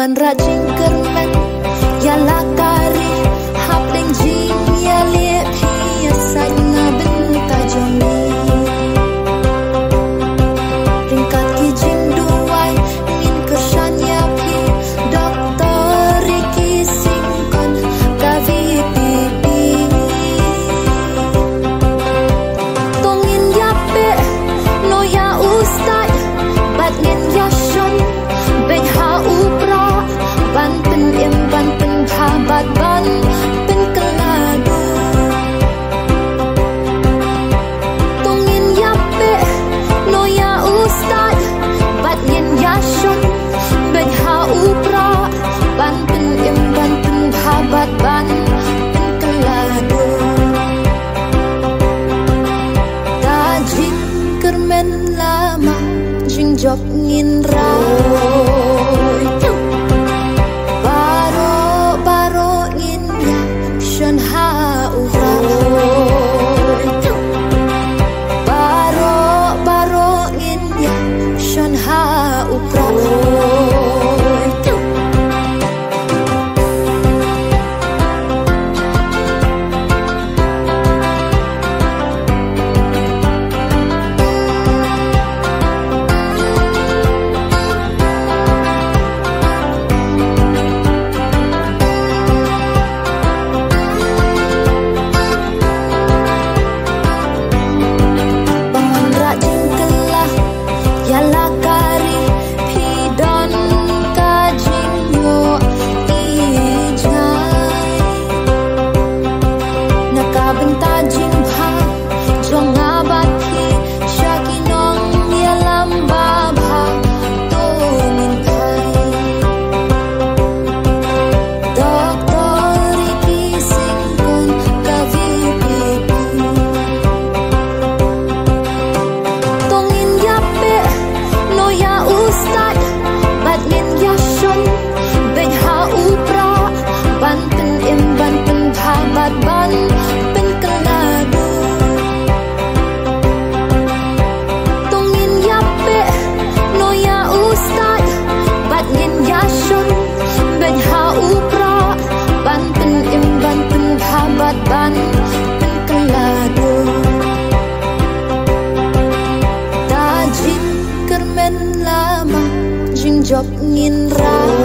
Kawan rajin kerja dok ngin Baro baro ngin ya Shon jok nginrah